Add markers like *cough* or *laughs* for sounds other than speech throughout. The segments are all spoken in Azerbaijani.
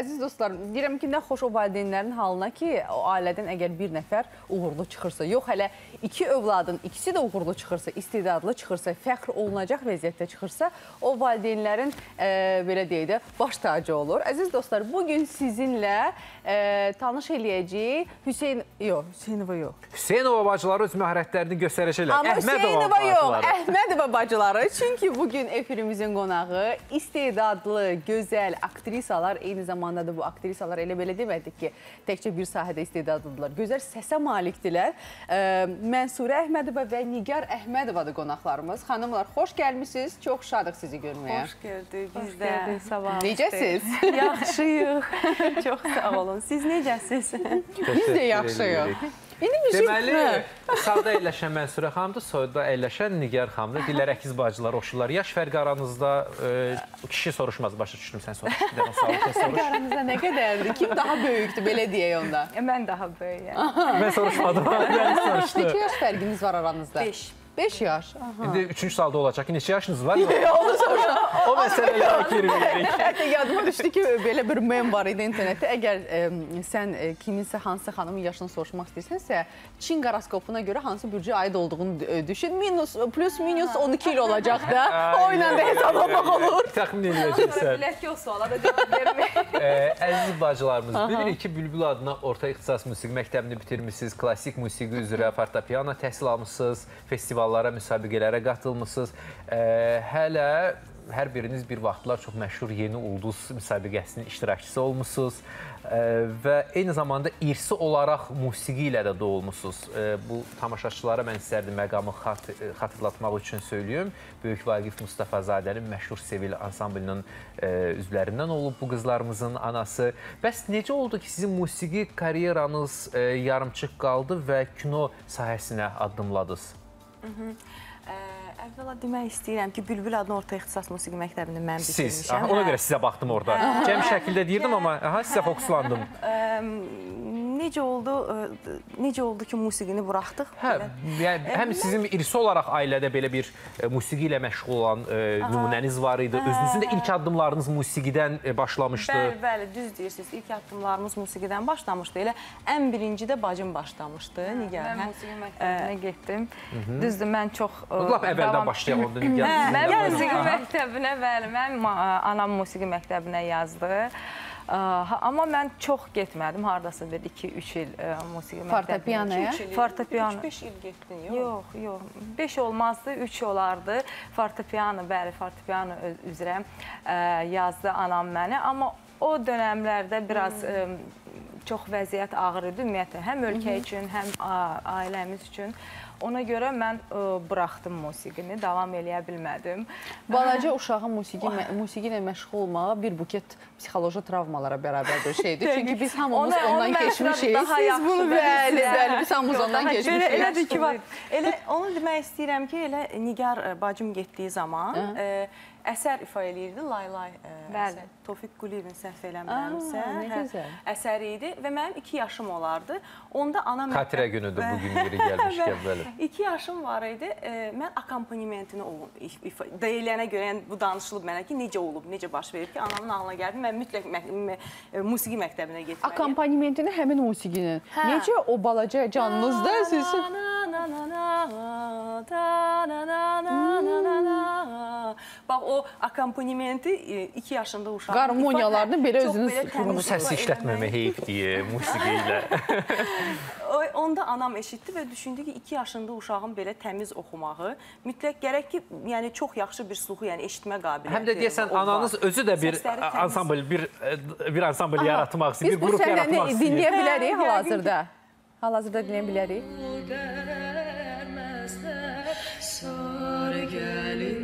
əziz dostlar, deyirəm ki, nə xoş o valideynlərin halına ki, o ailədən əgər bir nəfər uğurlu çıxırsa, yox hələ iki övladın ikisi də uğurlu çıxırsa, istedadlı çıxırsa, fəxr olunacaq vəziyyətdə çıxırsa, o valideynlərin e, belə deyək də baş tacı olur. Əziz dostlar, bu gün sizinlə e, tanış eləyəcəyik Hüseyn, yox, Hüseynova yox. Hüseynova bacıları öz məharətlərini göstərəcəklər. Amma Hüseynova yox, bacıları. Əhmədova bacıları. Çünki bugün efirimizin qonağı istedadlı, gözəl aktrisalar, eyni zamanda da bu aktrisalar elə belə demədik ki, təkcə bir sahədə istedadlıdırlar. Gözəl səsə malikdirlər. Ə, Mənsurə Əhmədova və Nigar Əhmədovadır qonaqlarımız. Xanımlar, xoş gəlmisiniz. Çox şadıq sizi görməyə. Xoş gördük biz də. sabah. Necəsiz? *laughs* Yaxşıyıq. *laughs* Çox sağ olun. Siz necəsiz? Biz də yaxşıyıq. İndi bir şey... Deməli, Hə. *laughs* sağda əyləşən Mənsurə xanımdır, soyda əyləşən Nigar xanımdır. Dillər əkiz bacılar, oşurlar. Yaş fərqi aranızda e, kişi soruşmaz, başa düşdüm sən soruş. Bir dənə sağ ol, soruş. Aranızda nə qədərdir? Kim daha böyükdür, belə deyək onda? Mən daha böyüyəm. Mən soruşmadım, *laughs* soruşdu. Neçə yaş fərqiniz var aranızda? 5. 5 yaş. Aha. İndi üçüncü salda olacaq ki, neçə yaşınız var? *laughs* Onu soruşa. O məsələyə girmirik. Hətta yadıma düşdü ki, belə bir mem var idi internetdə. Əgər e, sən e, kiminsə hansısa xanımın yaşını soruşmaq istəyirsənsə, Çin qoroskopuna görə hansı bürcə aid olduğunu e, düşün. Minus, plus minus 12 il olacaq da. O ilə də hesablamaq olur. Təxmin eləyəcəksən. Bilək ki, o suala da cavab vermək. Ə, *laughs* əziz bacılarımız, bilirik ki, Bülbül adına orta ixtisas musiqi məktəbini bitirmisiniz, klassik musiqi üzrə fortepiano təhsil almısınız, festivallara, müsabiqələrə qatılmısınız. Hələ hər biriniz bir vaxtlar çox məşhur Yeni Ulduz müsabiqəsinin iştirakçısı olmusunuz və eyni zamanda irsi olaraq musiqi ilə də doğulmusunuz. Bu tamaşaçılara mən istərdim məqamı xat xatırlatmaq üçün söyləyim. Böyük Vaqif Mustafazadənin məşhur Sevil ansamblının üzvlərindən olub bu qızlarımızın anası. Bəs necə oldu ki, sizin musiqi karyeranız yarımçıq qaldı və kino sahəsinə addımladınız? Əvvəla demək istəyirəm ki, Bülbül adlı orta ixtisas musiqi məktəbini mən Siz, bitirmişəm. aha, ona görə sizə baxdım orada. Cəm şəkildə deyirdim amma aha sizə fokuslandım. Necə oldu? ə, Necə oldu ki, musiqini buraxdıq? Hə, Belə- yəni həm sizin irsi olaraq ailədə belə bir e, musiqi ilə məşğul olan e, nümunəniz var idi. Özünüzün də ilk addımlarınız musiqidən e, başlamışdı. Bəli, bəli, düz deyirsiniz. İlk addımlarımız musiqidən başlamışdı. Elə ən birinci də bacım başlamışdı. Nigar. Mən hə? musiqi məktəbinə getdim. Düzdür, mən çox Lap əvvəldən başlayaq. *laughs* Hə, Yəni, Mən musiqi *laughs* məktəbinə, bəli, mən anam musiqi məktəbinə yazdı. Amma mən çox getmədim. Hardasa bir 2-3 il ə, musiqi məktəbinə. Fortepianoya? Fortepiano. 5 il getdin, yox? Yox, yox. 5 olmazdı, 3 olardı. Fortepiano, bəli, fortepiano öz- üzrə ə, yazdı anam məni. Amma o dönəmlərdə biraz ə, çox vəziyyət ağır idi ümumiyyətlə, həm ölkə üçün, həm ailəmiz üçün. Ona görə mən ə, buraxdım musiqini, davam eləyə bilmədim. Balaca uşağın musiqi mə- *laughs* musiqi ilə məşğul olmağa bir buket psixoloji travmalara bərabər bir şeydir. Çünki biz hamımız Onu- ondan keçmişik. Siz bunu bəli, bəli, biz hamımız ondan keçmişik. elədir ki, var. Elə onu demək istəyirəm ki, elə Nigar bacım getdiyi zaman ə, əsər ifa eləyirdi Laylay əsər. Tofiq Quliyevin səhv eləmirəmsə, nə hə, gözəl. əsəri idi və mənim 2 yaşım olardı. Onda anam Xatirə günüdür bu gün yeri gəlmişkən bəli. 2 yaşım var idi. E, mən akompanimentini deyilənə görə yəni bu danışılıb mənə ki, necə olub, necə baş verib ki, anamın ağlına gəldi. Mən mütləq mə mə e, musiqi məktəbinə getməliyəm. Akompanimentini həmin musiqinin. Necə o balaca canınızda siz Bax o akompanimenti 2 yaşında uşaq Qarmoniyalarını belə özünüz Bu qurmusunuz. səsi işlətməmək heyfdir musiqi ilə. Onda anam eşitdi və düşündü ki, 2 yaşında uşağın belə təmiz oxumağı mütləq gərək ki, yəni çox yaxşı bir sluxu, yəni eşitmə qabiliyyəti. Həm də deyəsən ananız özü də bir ansambl, bir e, bir ansambl yaratmaq istəyir, Biz bir bu qrup yaratmaq səhnəni istəyir. dinləyə bilərik Hə, hal-hazırda. Hal-hazırda dinləyə bilərik. Sar gelin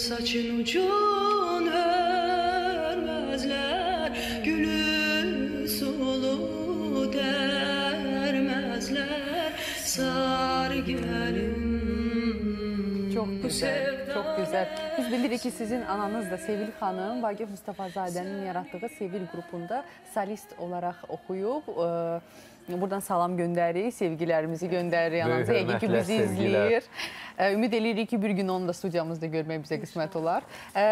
saçın ucun örmezler Gülün solu dermezler. Sar gelin Çox gözəl, çox gözəl. Biz bilirik ki, sizin ananız da Sevil xanım Vaqif Mustafazadənin yaratdığı Sevil qrupunda solist olaraq oxuyub. Ə, Buradan salam göndəririk, sevgilərimizi göndəririk ananıza. Yəqin ki, bizi sevgilər. izləyir. Ə, Ümid eləyirik ki, bir gün onu da studiyamızda görmək bizə qismət olar. Ə,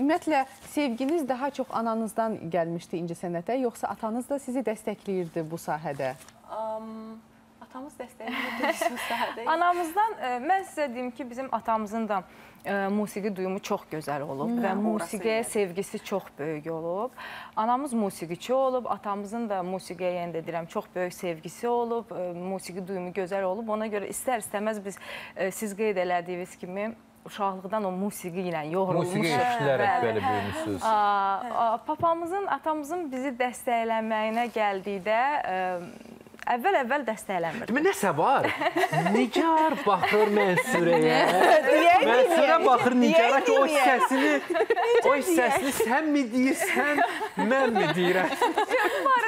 Ümumiyyətlə, sevginiz daha çox ananızdan gəlmişdi incəsənətə, yoxsa atanız da sizi dəstəkləyirdi bu sahədə? Um, atamız *laughs* sahədə. Anamızdan ə, mən sizə deyim ki, bizim atamızın da ə, musiqi duyumu çox gözəl olub və orası musiqiyə sevgisi çox böyük olub. Anamız musiqiçi olub, atamızın da musiqiyə yenə də deyirəm çox böyük sevgisi olub, ə, musiqi duyumu gözəl olub. Ona görə istər-istəməz biz ə, siz qeyd elədiyiniz kimi uşaqlıqdan o musiqi ilə yoğrulmuşuq. Musiqi eşidilərək Bəli. belə böyümüsünüz. Papamızın, atamızın bizi dəstəklənməyinə gəldikdə əvvəl-əvvəl dəstəkləmirdi. Demə nəsə var? *laughs* Nigar baxır Mənsurəyə. Mənsurə baxır Nigara ki, o hissəsini, o hissəsini sən mi deyirsən, mən mi deyirəm? *laughs*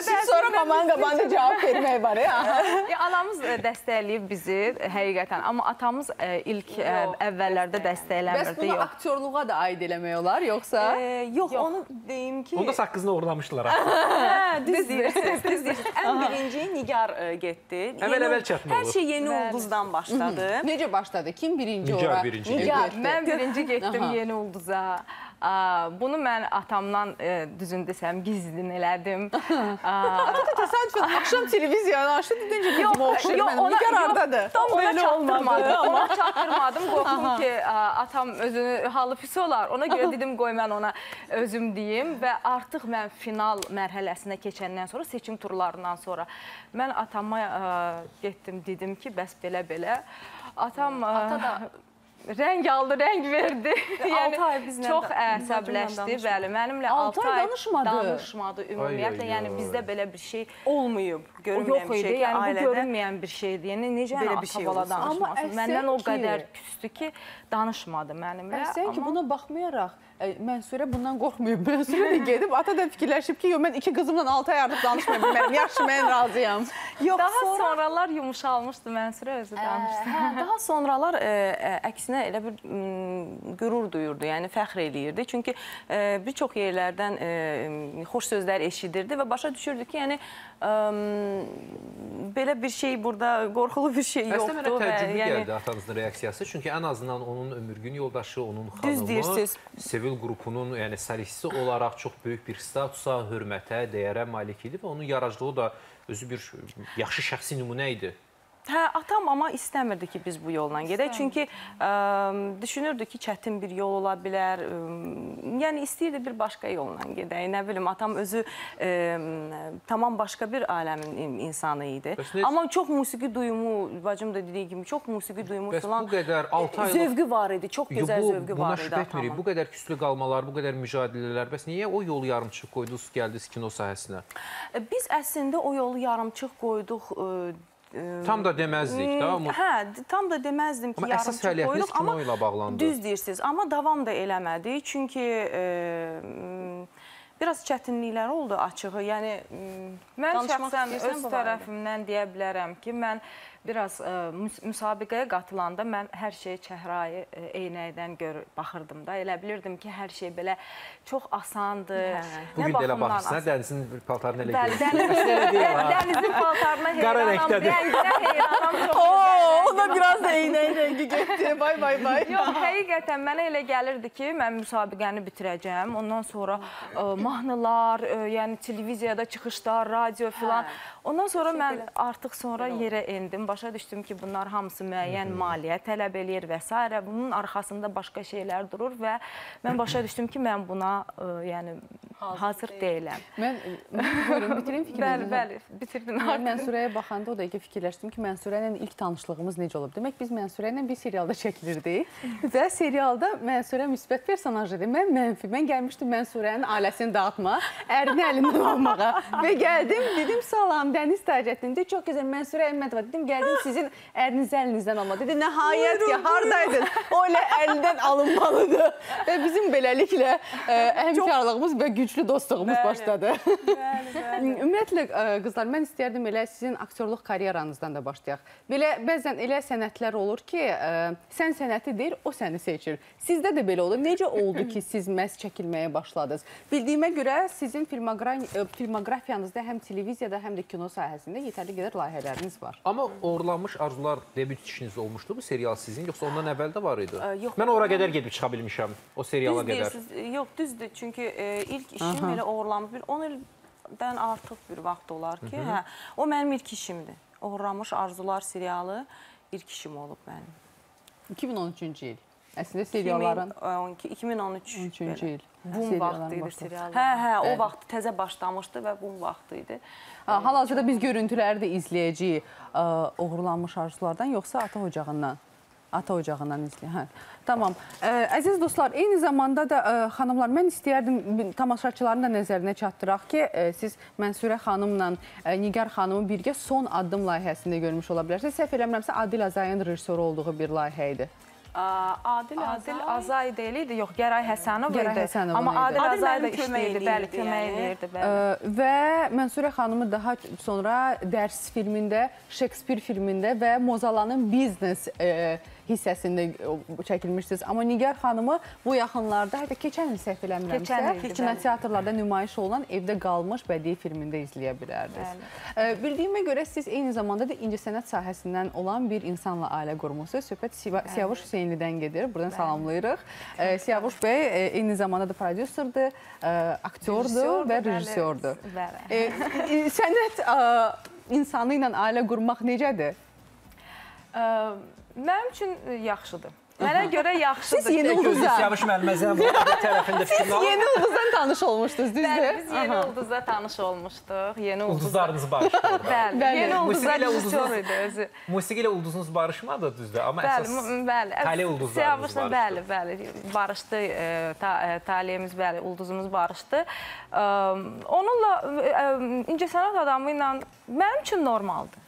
Sonra mamanın qabağında cavab vermək var ya. Ya, anamız ə, dəstəkləyib bizi həqiqətən, amma atamız ə, ilk əvvəllərdə Bəs dəstəkləmirdi. bunu Yox. aktyorluğa da aid eləmək olar, yoxsa? Yox, onu deyim ki, Onda saqqızını uğurlamışdılar. *laughs* hə, düz deyirsiniz, düz deyirsiniz. Ən birinci Nigar getdi. Əvvəl-əvəl çətin Hər olur. şey yeni ulduzdan başladı. Necə başladı? Kim birinci Nigar ora? birinci Nigar. getdi. Mən birinci getdim. Yeni Ulduza. Bunu mən atamdan e, düzün desəm gizlin elədim. *laughs* Aa, Təsadüfən axşam televiziyanı açdı, dedin ki, qızım oxşur yox, mənim. Nigar yox, hardadır? Tam ona belə olmadı, çatdırmadım. Ona *laughs* çatdırmadım. Qorxdum ki, atam özünü halı pis olar. Ona görə dedim qoy mən ona özüm deyim və artıq mən final mərhələsinə keçəndən sonra seçim turlarından sonra mən atama getdim dedim ki, bəs belə-belə. Atam ata da rəng aldı, rəng verdi. *laughs* altı ay bizlə çox da- əsəbləşdi. danışmadı. Bəli, mənimlə Altı 6 ay ay danışmadı. danışmadı ümumiyyətlə. Ay, ay, Yəni ay. bizdə belə bir şey Olmayıb. o Görünməyən yox bir idi. şey ki, Yəni bu ailədə. görünməyən bir şeydi. Yəni necə Belə yəni bir şey ata-bala olsun. Amma danışmasın? əsən Məndən o ki- qədər küstü ki, danışmadı mənimlə. Sən ki, amma- buna baxmayaraq, ə, Mənsürə bundan qorxmuyub. Mənsürə də *laughs* gedib ata da fikirləşib ki, yox mən iki qızımla 6 ay artıq danışmaya bilmərəm. Yaxşı, mən razıyam. *laughs* Yox, Daha sonra sonralar yumuşalmışdı Mənsürə özü danışdı. Hə, daha sonralar ə, ə, əksinə elə bir m, qürur duyurdu, yəni fəxr eləyirdi. Çünki ə, bir çox yerlərdən ə, xoş sözlər eşidirdi və başa düşürdü ki, yəni ə, belə bir şey burada qorxulu bir şey Əslində mənə yoxdur təəccüblü yəni gəldi atanızın reaksiyası. Çünki ən azından onun ömürgün yoldaşı, onun xanımı. Sevil qrupunun, yəni solisti olaraq çox böyük bir statusa, hörmətə, dəyərə malik idi və onun yaradıcılığı da özü bir yaxşı şəxsi nümunə idi. Hə, atam amma istəmirdi ki, biz bu yolla gedək. Çünki ə, düşünürdü ki, çətin bir yol ola bilər. Ə, yəni istəyirdi bir başqa yolla gedək. Nə bilim, atam özü ə, tamam başqa bir aləmin in- insanı idi. Bəs Amma çox musiqi duyumu, bacım da dediyi kimi, çox musiqi duyumu Bəs filan. bu qədər altı aylıq- zövqü var idi, çox gözəl bu, zövqü buna var idi şübhə etmirik. Bu qədər küslü qalmalar, bu qədər mücadilələr, bəs niyə o yolu yarımçıq qoydunuz, gəldiniz kino sahəsinə? Biz əslində o yolu yarımçıq qoyduq. Ə, ə, Tam da deməzdik da, amma Hə, tam da deməzdim ki, Amma əsas fəaliyyətiniz kino ilə bağlandı. Düz deyirsiniz, amma davam da eləmədi. Çünki e, biraz çətinliklər oldu açığı. Yəni Mən şəxsən öz tərəfimdən deyə bilərəm ki, mən biraz ə, müs müsabiqəyə qatılanda mən hər şeyi çəhrayı ə, eynəkdən gör baxırdım da. Elə bilirdim ki, hər şey belə çox asandır. Hə. bu gün də elə baxırsan, dənizin paltarını elə Bəli, görürsən. dənizin, dənizin paltarına heyranam, rənginə heyranam, çox Oo, gözəl o da biraz da eynək rəngi getdi. Bay bay bay. Yox, həqiqətən mənə elə gəlirdi ki, mən müsabiqəni bitirəcəm. Ondan sonra ə, mahnılar, ə, yəni televiziyada çıxışlar, radio filan. Ondan sonra mən artıq sonra yerə endim. Başa düşdüm ki, bunlar hamısı müəyyən maliyyə tələb eləyir və s. Bunun arxasında başqa şeylər durur və mən başa *clears throat* düşdüm ki, mən buna ə, yəni hazır deyiləm. Mən buyurun bitirim fikrinizi. Bəli, bəli, bitirdim Mən artıq. Mənsurəyə baxanda o dəqiqə fikirləşdim ki, Mənsurə ilə ilk tanışlığımız necə olub? Demək biz Mənsurə ilə bir serialda çəkilirdik və serialda Mənsurə müsbət personaj idi. Mən mənfi. Mən gəlmişdim Mənsurənin ailəsini dağıtmağa, ərini əlindən almağa və gəldim, dedim salam Dəniz Tacəddin. Dedi çox gözəl Mənsurə Əhmədova. Dedim gəl yəqin sizin ərinizi əlinizdən almadı. Dedi, nəhayət ki, hardaydın? O elə əlindən alınmalıdır. Və bizim beləliklə həmkarlığımız və güclü dostluğumuz Bəli. başladı. Bəli, bəli. *laughs* Ümumiyyətlə ə, qızlar, mən istərdim elə sizin aktyorluq karyeranızdan da başlayaq. Belə bəzən elə sənətlər olur ki, ə, sən sənəti deyil, o səni seçir. Sizdə də belə olur. Necə oldu ki, siz məhz çəkilməyə başladınız? Bildiyimə görə sizin filmoqrafiyanızda həm televiziyada, həm də kino sahəsində yetərli qədər layihələriniz var. Amma Uğurlanmış Arzular debüt işiniz olmuşdu bu serial sizin, yoxsa ondan əvvəl də var idi? Ə, yox. Mən ora qədər gedib çıxa bilmişəm, o seriala Düz qədər. deyirsiniz. Yox, düzdür. Çünki e, ilk işim elə uğurlanmış bir 10 ildən artıq bir vaxt olar ki, hə, o mənim ilk işimdir. Uğurlanmış Arzular serialı ilk işim olub mənim. 2013-cü il. Əslində serialların 2012, 2013 13-cü belə. il. Bum vaxtı idi seriallar. Hə, hə, o vaxt təzə başlamışdı və bum vaxtı idi. Ha, Hal-hazırda biz görüntüləri də izləyəcəyik ə, uğurlanmış arzulardan yoxsa ata ocağından? Ata ocağından izləyək. Hə. Tamam. Ə, əziz dostlar, eyni zamanda da ə, xanımlar mən istəyərdim tamaşaçıların da nəzərinə çatdıraq ki, ə, siz Mənsurə xanımla ə, Nigar xanımı birgə son addım layihəsində görmüş ola bilərsiniz. Səhv eləmirəmsə Adil Azayın rejissoru olduğu bir layihə idi. Ə, Adil, Adil Azay- Azay deyil idi, yox, Gəray Həsənov Gəray idi. Həsənov Amma idi. Adil Adil Azay da işləyirdi, bəli, kömək yəni. eləyirdi, bəli. və Mənsurə xanımı daha sonra Dərs filmində, Şekspir filmində və Mozalanın biznes ə, hissəsində ə, çəkilmişsiniz. Amma Nigar xanımı bu yaxınlarda, hətta keçən il səhv eləmirəmsə, kinoteatrlarda nümayiş olunan Evdə qalmış bədii filmində izləyə bilərdiniz. Ə, Bildiyimə görə siz eyni zamanda da incəsənət sahəsindən olan bir insanla ailə qurmusunuz. Söhbət Siyavuş Hüseynlidən gedir. Buradan salamlayırıq. Ə, Siyavuş bəy eyni zamanda da prodüserdir, aktyordur və bəli. rejissordur. Bəli. E, e, sənət insanı ilə ailə qurmaq necədir? Ə, Mənim üçün yaxşıdır. Mənə görə yaxşıdır. Siz yeni ulduza, Siyavuş müəllimə bu *laughs* tərəfində fikrini alın. yeni ulduzdan tanış olmuşdunuz, Bəli, düzdür? biz yeni ulduzda tanış olmuşduq. Yeni ulduzda. Ulduzlarınızı barışdırdı. Bəli, Bəli. yeni rejissor ulduzunuz- idi özü. Musiqi ilə ulduzunuz barışmadı düzdür, amma Bəli, əsas bəli. Tale ulduzlarımız Siyavuşla barışdı. bəli, bəli, barışdı. E, e, taliyemiz bəli, ulduzumuz barışdı. E, onunla incəsənət adamı ilə mənim üçün normaldır.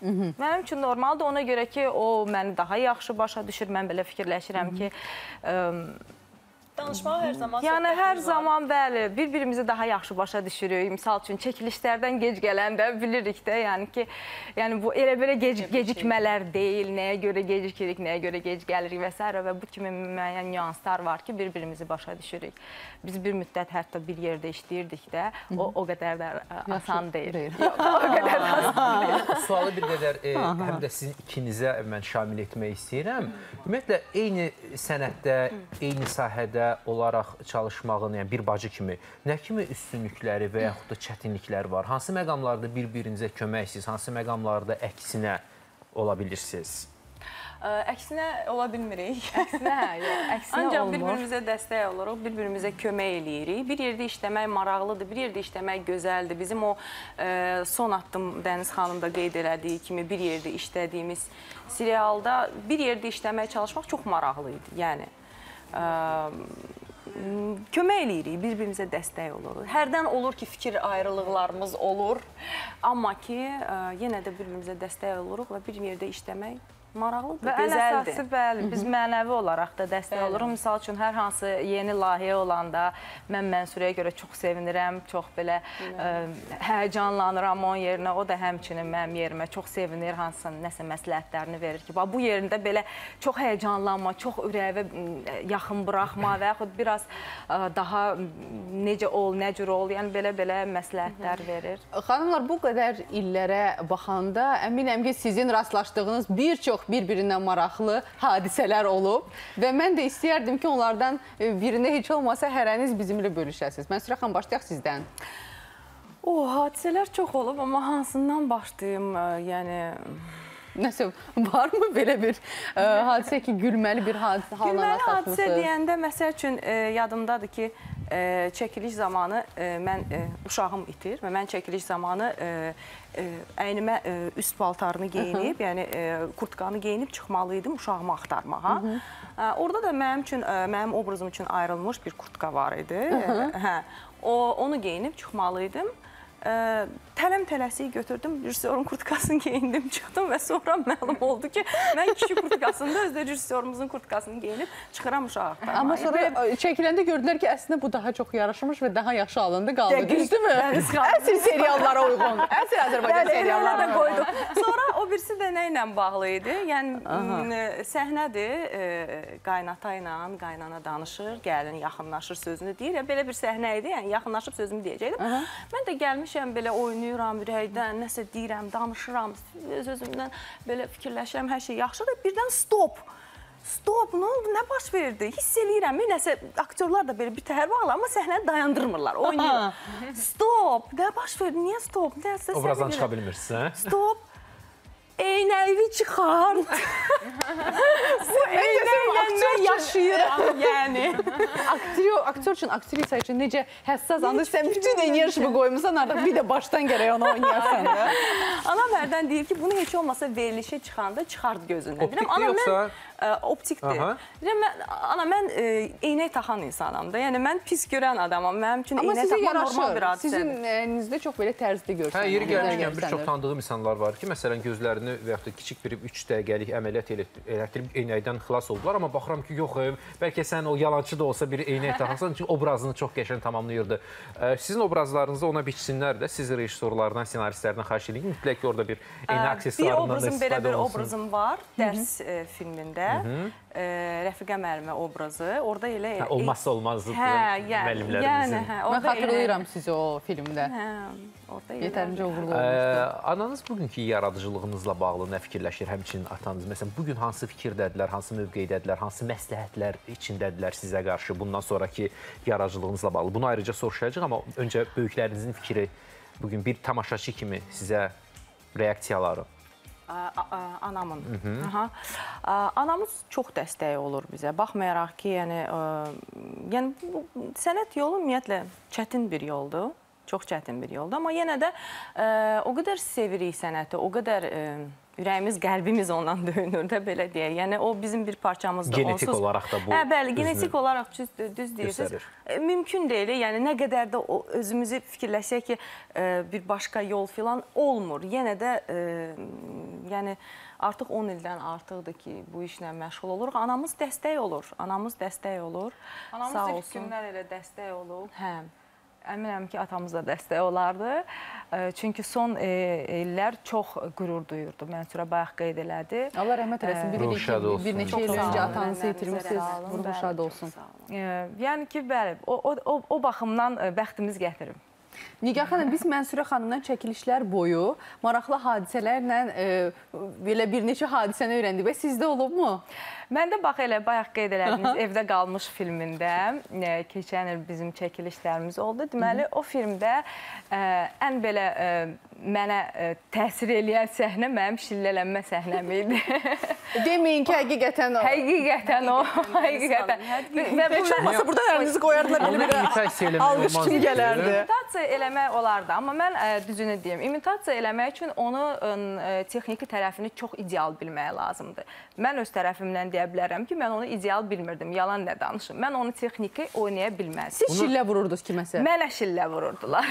Mənim üçün normaldır ona görə ki, o məni daha yaxşı başa düşür. Mən belə fikirləşirəm ki, danışmağa hər zaman Yəni hər zaman bəli, bir-birimizi daha yaxşı başa düşürük. Misal üçün çəkilişlərdən gec gələndə bilirik də, yəni ki, yəni bu elə belə gec gecikmələr deyil, nəyə görə gecikirik, nəyə görə gec gəlirik və s. və bu kimi müəyyən nüanslar var ki, bir-birimizi başa düşürük. Biz bir müddət hətta bir yerdə işləyirdik də, o o qədər də asan deyil. o *laughs* qədər də asan deyil. Sualı bir qədər e, həm də sizin ikinizə mən şamil etmək istəyirəm. Ümumiyyətlə eyni sənətdə, eyni sahədə olaraq çalışmağın, yəni bir bacı kimi nə kimi üstünlükləri və yaxud da çətinlikləri var? Hansı məqamlarda bir-birinizə köməksiniz, hansı məqamlarda əksinə ola bilirsiniz? Ə, əksinə ola bilmirik. *laughs* Əksinə, yox, əksinə Ancaq olmur. bir-birimizə dəstək oluruq, bir-birimizə kömək eləyirik. Bir yerdə işləmək maraqlıdır, bir yerdə işləmək gözəldir. Bizim o ə, son addım Dəniz xanım da qeyd elədiyi kimi bir yerdə işlədiyimiz serialda bir yerdə işləməyə çalışmaq çox maraqlı idi. Yəni kömək eləyirik, bir-birimizə dəstək oluruq. Hərdən olur ki, fikir ayrılıqlarımız olur, amma ki, yenə də bir-birimizə dəstək oluruq və bir yerdə işləmək maraqlıdır, Və ən gözəldir. əsası bəli, biz mənəvi olaraq da dəstək Bəli. oluruq. Məsəl üçün hər hansı yeni layihə olanda mən Mənsurəyə görə çox sevinirəm, çox belə ə, həyəcanlanıram onun yerinə. O da həmçinin mənim yerimə çox sevinir, hansısa nəsə məsləhətlərini verir ki, bu yerində belə çox həyəcanlanma, çox ürəyə yaxın buraxma və yaxud biraz ə, daha necə ol, nə cür ol, yəni belə-belə məsləhətlər verir. Xanımlar bu qədər illərə baxanda əminəm ki, sizin rastlaşdığınız bir çox bir-birindən maraqlı hadisələr olub və mən də istəyərdim ki, onlardan e, birini heç olmasa hərəniz bizimlə bölüşəsiniz. Mənsürə xan başlayaq sizdən. O hadisələr çox olub, amma hansından başlayım? Ə, Yəni Nəsə varmı belə bir ə, hadisə ki, gülməli bir hadisə halına Gülməli hadisə deyəndə məsəl üçün e, yadımdadır ki, e, çəkiliş zamanı e, mən e, uşağım itir və mən çəkiliş zamanı e, e, əynimə e, üst paltarını geyinib, yəni e, kurtkanı geyinib çıxmalı idim uşağımı axtarmağa. E, orada da mənim üçün e, mənim obrazım üçün ayrılmış bir kurtka var idi. Hə. O onu geyinib çıxmalı idim. Ə, tələm tələsik götürdüm, rejissorun kurtkasını *laughs* geyindim, çıxdım və sonra məlum oldu ki, mən kişi kurtkasında özdə rejissorumuzun kurtkasını geyinib çıxıram uşaq axtarmağa. Amma sonra ə, çəkiləndə gördülər ki, əslində bu daha çox yaraşmış və daha yaxşı alındı, qaldı. Düzdürmü? Əsl seriallara uyğun. Əsl Azərbaycan seriallarına qoydum. Sonra birisi də nə ilə bağlı idi? Yəni m, səhnədir, e, qaynata ilə qaynana danışır, gəlin yaxınlaşır sözünü deyir. Ya, belə bir səhnə idi, yəni yaxınlaşıb sözümü deyəcəkdim. Mən də gəlmişəm belə oynayıram ürəkdən, nəsə deyirəm, danışıram, öz özümdən belə fikirləşirəm, hər şey yaxşıdır. Birdən stop. Stop, nə oldu? Nə baş verdi? Hiss eləyirəm. Nəsə aktyorlar da belə bir təhər bağlı, amma səhnəni dayandırmırlar. Oynayır. Stop. Nə baş verdi? Niyə stop? Nəsə Obrazdan çıxa ilə. bilmirsiniz, hə? Stop. Eynəyi çıxart. Bu eynəklə mən yaşayıram, yəni. Aktyor, aktyor üçün, aktrisa üçün necə həssas andır. Sən bütün enerjini qoymusan, artıq bir də başdan gərək onu oynayasan da. Anam hərdən deyir ki, bunu heç olmasa verilişə çıxanda çıxart gözündən. Optikdir ana yoxsa? mən ə, optikdir. Aha. Deyirəm mən ana mən ə, eynək taxan insanam da. Yəni mən pis görən adamam. Mənim üçün eynək taxmaq normal bir hadisədir. Sizin əlinizdə çox belə tərzli görsən. Hə, yeri gəlmişkən bir çox tanıdığım insanlar var ki, məsələn gözlərini və yaxud da kiçik bir 3 dəqiqəlik əməliyyat elət- elətdirib eynəkdən xilas oldular, amma baxıram ki, yox, bəlkə sən o yalançı da olsa bir eynək taxırsan, çünki obrazını çox qəşəng tamamlayırdı. Sizin obrazlarınızı ona biçsinlər də, siz rejissorlardan, ssenaristlərdən xahiş edin, mütləq ki, orada bir eynək Bir aksessuarından da obrazım belə istifadə bir obrazım var dərs e, filmində. E, Rəfiqə müəllimə obrazı. Orada elə Hə, olmazsa olmazdır Hə, yəni, müəllimlərimizin. yəni, hə, Mən xatırlayıram sizi o filmdə. Elə, hə, orada elə. Yetərincə uğurlu Ə, olmuşdu. ananız bugünkü yaradıcılığınızla bağlı nə fikirləşir? Həmçinin atanız məsələn bu gün hansı fikirdədirlər, hansı mövqeydədirlər, hansı məsləhətlər içindədirlər sizə qarşı bundan sonrakı yaradıcılığınızla bağlı? Bunu ayrıca soruşacağıq, amma öncə böyüklərinizin fikri bu gün bir tamaşaçı kimi sizə reaksiyaları. Anamın. Aha. Anamız çox dəstəyi olur bizə. Baxmayaraq ki, yəni yəni bu sənət yolu ümumiyyətlə çətin bir yoldur. Çox çətin bir yoldur, amma yenə də o qədər sevirik sənəti, o qədər ürəyimiz, qəlbimiz ondan *laughs* döyünür də belə deyək. Yəni o bizim bir parçamızdır. Genetik olaraq da bu Hə, bəli, genetik olaraq düz, düz deyirsiniz. E, Mümkün deyil. Yəni nə qədər də o özümüzü fikirləşsək ki, e, bir başqa yol filan olmur. Yenə də e, yəni artıq 10 ildən artıqdır ki, bu işlə məşğul oluruq. Anamız dəstək olur. Anamız dəstək olur. Sağ Anamız ilk olsun. gündən elə dəstək olub. Hə. Əminəm ki, atamız da dəstək olardı. E, Çünki son e, illər çox qürur duyurdu. Mənsura bayaq qeyd elədi. Allah rəhmət eləsin. Bir, iki, olsun. bir neçə il öncə atanızı itirmişsiniz. Ruhu Bəli, şad olsun. E, Yəni ki, bəli, o, o, o, baxımdan e, bəxtimiz gətirib. Nigar xanım, biz Mənsurə xanımdan çəkilişlər boyu maraqlı hadisələrlə e, belə bir neçə hadisəni öyrəndik və sizdə olubmu? Mən də bax elə bayaq qeyd elədiniz evdə qalmış filmində e, keçən il bizim çəkilişlərimiz oldu. Deməli o filmdə e, ən belə e, mənə e, təsir eləyən səhnə mənim şillələnmə səhnəm idi. Deməyin ki, həqiqətən o. həqiqətən o, həqiqətən. Və bu Heç olmasa burada əlinizi qoyardılar Onu belə bir imitasiya eləmək almış olmaz. kimi gələrdi. İmitasiya eləmək olardı, amma mən ə, düzünü deyim, imitasiya eləmək üçün onu ə, texniki tərəfini çox ideal bilmək lazımdır. Mən öz tərəfimdən deyə bilərəm ki, mən onu ideal bilmirdim. Yalan nə danışım. Mən onu texniki oynaya bilməzdim. Siz şillə vururdunuz kiməsə? Mənə şillə vururdular.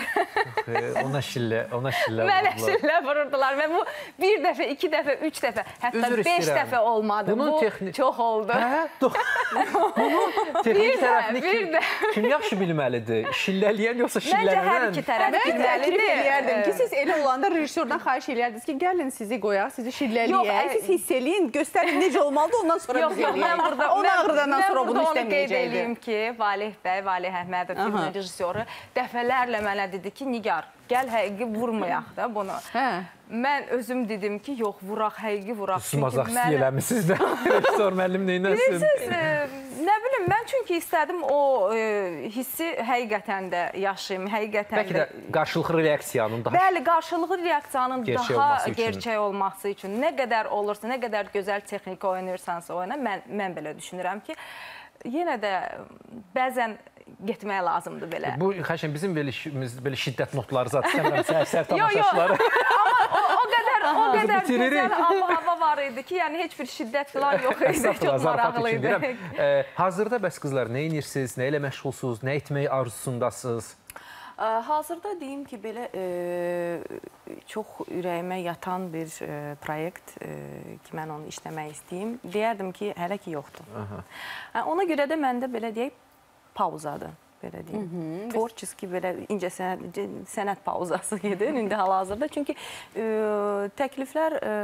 Ona şillə, ona şillə. Mənə vurdular. şillə vururdular və bu bir dəfə, iki dəfə, üç dəfə, hətta Üzr beş istəyirəm. dəfə olmadı. Bunun bu texni- çox oldu. Hə? Do- *laughs* Bunu texnik tərəfini kim, də. kim yaxşı bilməlidir? Şillələyən yoxsa Məncə hər şillələnən? iki tərəf Mən təklif bilməlidir. ki, Ə, siz elə olanda rejissordan xahiş eləyərdiniz ki, gəlin sizi qoyaq, sizi Yox, şillələyək, ə- siz hiss eləyin, göstərin necə olmalıdır, ondan sonra Yox, biz yox, eləyək. mən burada Onu mən- ağrıdandan mən sonra bunu burada onu qeyd istəməyəcəkdi. edeyim ki, Valih bəy, Valih Əhmədov filmin rejissoru dəfələrlə mənə dedi ki, Nigar, gəl həqiqi vurmayaq da bunu. Hə. Mən özüm dedim ki, yox, vuraq, həqiqi vuraq. Sumazaqsız eləmisiniz də. *laughs* Rejissor müəllim neynəsin? Siz, e, nə bilim, mən çünki istədim o e, hissi həqiqətən də yaşayım, həqiqətən Bəlkə də də qarşılıqlı reaksiyanın daha Bəli, qarşılıqlı reaksiyanın Gerçək daha olması gerçək olması üçün nə qədər olursa, nə qədər gözəl texnika oynayırsansa oyna, mən mən belə düşünürəm ki, yenə də bəzən getmək lazımdır belə. Bu xəşən bizim verilişimiz belə şiddət notları zət istəmirəm səhər-səhər Yo, yo. tamaşaçıları. o, o qədər o qədər gözəl hava var idi ki, yəni heç bir şiddət falan yox idi. Estağfurullah, *laughs* Çox zarafat maraqlı üçün idi. deyirəm. E, hazırda bəs qızlar nə edirsiniz, nə ilə məşğulsunuz, nə etmək arzusundasınız? Ə, Hazırda deyim ki, belə e, çox ürəyimə yatan bir e, proyekt e, ki, mən onu işləmək istəyim. Deyərdim ki, hələ ki yoxdur. Hə, Ona görə də məndə belə deyək, pauzadır. Belə deyim. Tvorчески belə incə sənət, sənət pauzası *laughs* gedir indi hal-hazırda. Çünki e, təkliflər e,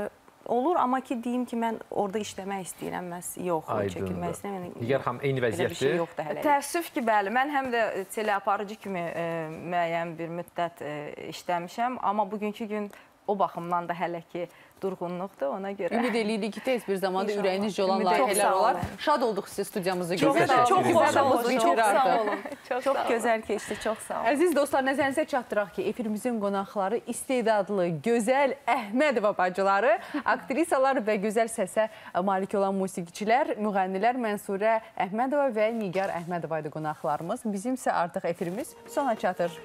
olur, amma ki deyim ki, mən orada işləmək istəyirəm, məs yox, çəkilmək istəyirəm. Yəni, Nigar xanım eyni bir şey vəziyyətdir. yoxdur hələ. Təəssüf ki, bəli, mən həm də teleaparıcı kimi e, müəyyən bir müddət e, işləmişəm, amma bugünkü gün o baxımdan da hələ ki durğunluqdur ona görə. Ümid eləyirik ki, tez bir zamanda İnşallah. ürəyinizcə olan Çox layihələr olar. Şad olduq sizi studiyamızı Çox görmək. Çox xoş Çox olmuş, sağ olun. Çox Çox gözəl keçdi, çox sağ olun. Əziz dostlar, nəzərinizə çatdıraq ki, efirimizin qonaqları istedadlı, gözəl Əhmədova bacıları, *laughs* aktrisalar və gözəl səsə malik olan musiqiçilər, müğənnilər Mənsurə Əhmədova və Nigar Əhmədova idi qonaqlarımız. Bizim isə artıq efirimiz sona çatır.